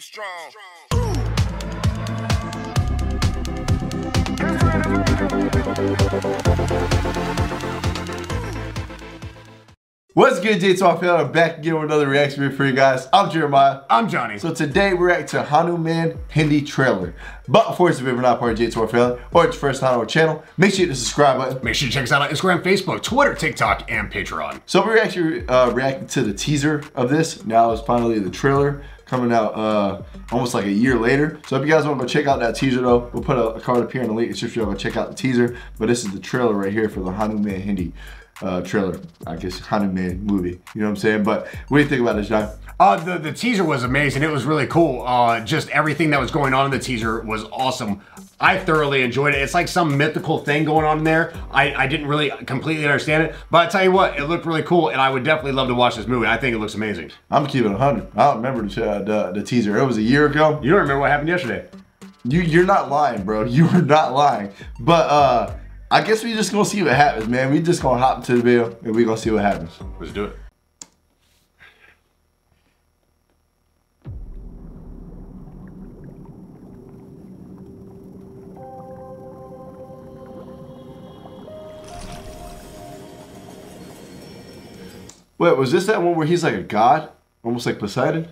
Be strong. What's good, J2R family? I'm back again with another reaction video for you guys. I'm Jeremiah. I'm Johnny. So today we're reacting to Hanuman Hindi trailer. But before it's a video, not part of J2R family, or it's your first time on our channel, make sure you hit the subscribe button. Make sure you check us out on Instagram, Facebook, Twitter, TikTok, and Patreon. So we're actually uh, reacting to the teaser of this. Now it's finally the trailer coming out uh, almost like a year later. So if you guys want to go check out that teaser though, we'll put a, a card up here in the link if you. Go check out the teaser. But this is the trailer right here for the Hanuman Hindi uh, trailer. I guess Hanuman movie. You know what I'm saying? But what do you think about this, John? Uh, the, the teaser was amazing. It was really cool. Uh, just everything that was going on in the teaser was awesome. I thoroughly enjoyed it. It's like some mythical thing going on in there. I, I didn't really completely understand it, but I tell you what, it looked really cool, and I would definitely love to watch this movie. I think it looks amazing. I'm keeping it 100. I don't remember the, uh, the, the teaser. It was a year ago. You don't remember what happened yesterday? You, you're not lying, bro. You are not lying. But uh, I guess we just gonna see what happens, man. We just gonna hop into the video and we gonna see what happens. Let's do it. Wait, was this that one where he's like a god, almost like Poseidon?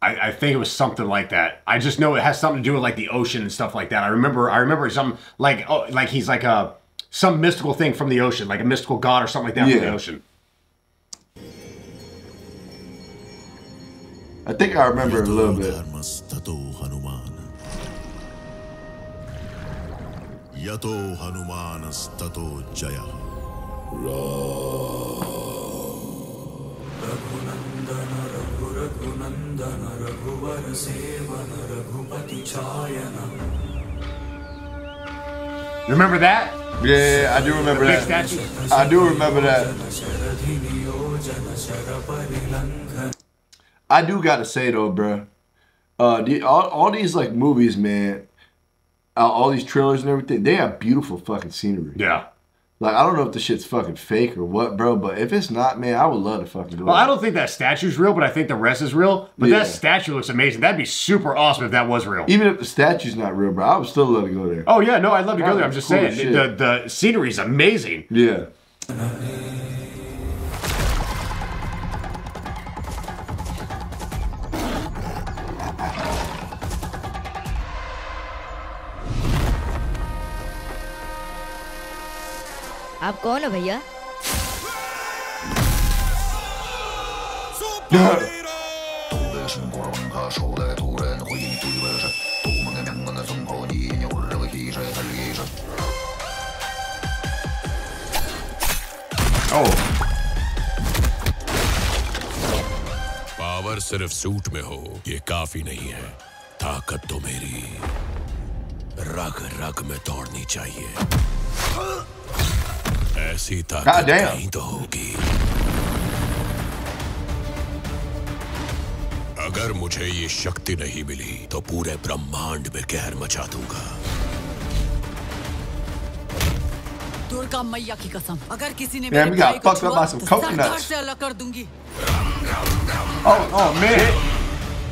I, I, think it was something like that. I just know it has something to do with like the ocean and stuff like that. I remember, I remember some like oh, like he's like a some mystical thing from the ocean, like a mystical god or something like that yeah. from the ocean. I think I remember a little bit. Yato Jaya. यतो हनुमानस्ततो जयः Remember that? Yeah, I do remember Big that. statue. I do remember that. I do gotta say though, bro. Uh, the, all, all these like movies, man, uh, all these trailers and everything, they have beautiful fucking scenery. Yeah. Like I don't know if the shit's fucking fake or what, bro. But if it's not, man, I would love to fucking go. Well, I don't think that statue's real, but I think the rest is real. But Yeah. that statue looks amazing. That'd be super awesome if that was real. Even if the statue's not real, bro, I would still love to go there. Oh yeah, no, I'd love to go there. I'm just cool saying the the scenery's amazing. Yeah. आप कौन हो भैया? Oh, power सिर्फ़ suit में हो ये काफ़ी नहीं है। ताकत तो मेरी। रग रग में दौड़नी चाहिए। ऐसी ताकत. कहीं तो होगी अगर मुझे ये शक्ति नहीं मिली तो पूरे ब्रह्मांड में कहर मचा दूँगा दुर्गा मैया की कसम अगर किसी ने मेरे भाई को छुआ तो सरदार से अलग कर दूँगी oh, oh man.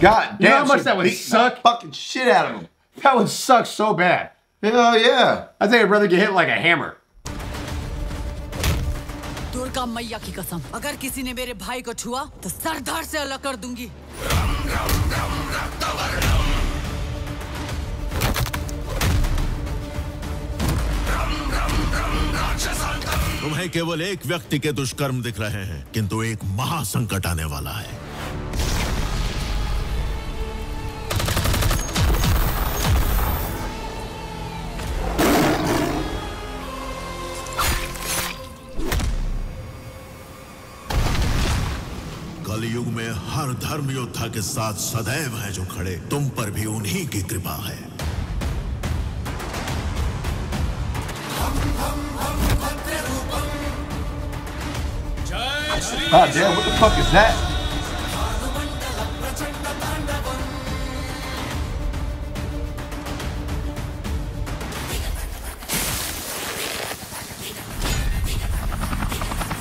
God damn. You know how much that would suck? Fucking shit out of him. That would suck so bad. Hell yeah. I think I'd rather get hit like a hammer. Durga मैया की कसम। अगर किसी ने मेरे भाई को छुआ तो सरदार से अलग कर दूँगी। तुम्हें केवल एक व्यक्ति के दुष्कर्म दिख रहे हैं, किंतु एक महासंकट आने वाला है। कलयुग में हर धर्म योद्धा के साथ सदैव है जो खड़े तुम पर भी उन्हीं की कृपा है God damn, what the fuck is that?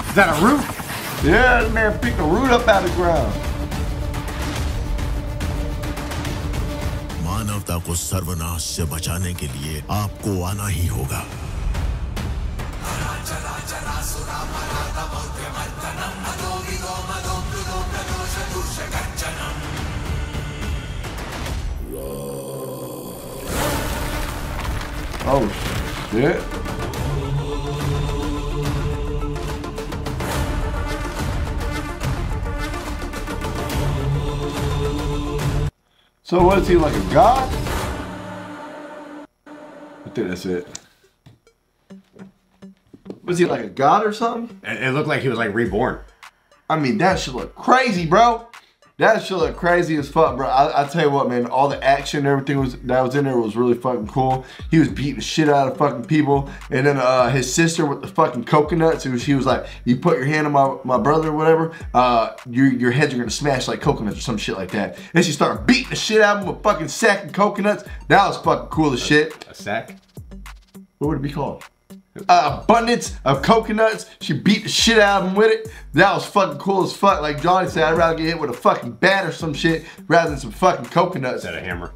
Is that a root? Yeah, man picked a root up out of the ground. मानवता को सर्वनाश से बचाने के लिए आपको आना ही होगा Oh shit. So what is he like a god? I think that's it. Was he like a god or something? It, it looked like he was like reborn. I mean, that should look crazy, bro. That should look crazy as fuck, bro. I, I tell you what, man, all the action and everything was that was in there was really fucking cool. He was beating the shit out of fucking people. And then uh, his sister with the fucking coconuts, who she was like, you put your hand on my, my brother or whatever, uh, your, your heads are gonna smash like coconuts or some shit like that. And she started beating the shit out of him with fucking sack of coconuts. That was fucking cool as shit. A sack. What would it be called? Uh, abundance of coconuts. She beat the shit out of him with it. That was fucking cool as fuck. Like Johnny said, I'd rather get hit with a fucking bat or some shit rather than some fucking coconuts. Is that a hammer?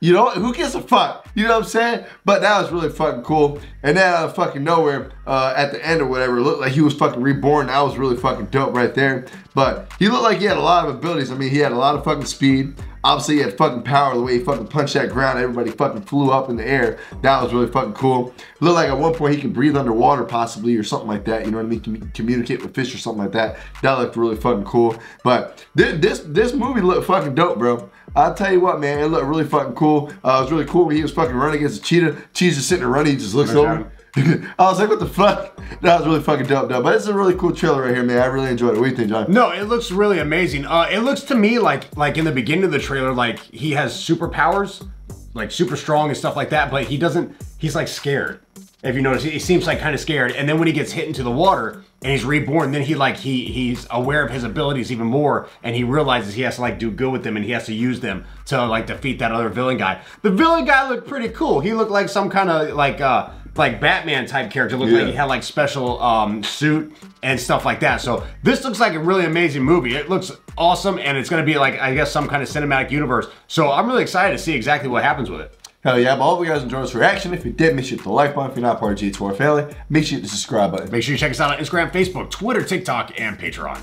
You know, who gives a fuck? You know what I'm saying? But that was really fucking cool. And then out of fucking nowhere, uh, at the end or whatever, it looked like he was fucking reborn. That was really fucking dope right there. But he looked like he had a lot of abilities. I mean, he had a lot of fucking speed. Obviously, he had fucking power the way he fucking punched that ground. Everybody fucking flew up in the air. That was really fucking cool. It looked like at one point he could breathe underwater possibly or something like that. You know what I mean? Com- communicate with fish or something like that. That looked really fucking cool. But this this, this movie looked fucking dope, bro. I'll tell you what, man, it looked really fucking cool. Uh, it was really cool when he was fucking running against a cheetah. Cheetah's just sitting there running, he just looks over. I was like, what the fuck? That was really fucking dope, dope. But it's a really cool trailer right here, man. I really enjoyed it. What do you think, John? No, it looks really amazing. Uh, it looks to me like like in the beginning of the trailer, like he has superpowers, like super strong and stuff like that. But he doesn't. He's like scared. If you notice, he seems like kind of scared. And then when he gets hit into the water and he's reborn, then he like he he's aware of his abilities even more, and he realizes he has to like do good with them and he has to use them to like defeat that other villain guy. The villain guy looked pretty cool. He looked like some kind of like uh like Batman type character. Looked Yeah. like he had like special um, suit and stuff like that. So this looks like a really amazing movie. It looks awesome, and it's gonna be like I guess some kind of cinematic universe. So I'm really excited to see exactly what happens with it. Hell yeah, but I hope you guys enjoyed this reaction. If you did, make sure you hit the like button. If you're not part of J2R family, make sure you hit the subscribe button. Make sure you check us out on Instagram, Facebook, Twitter, TikTok, and Patreon.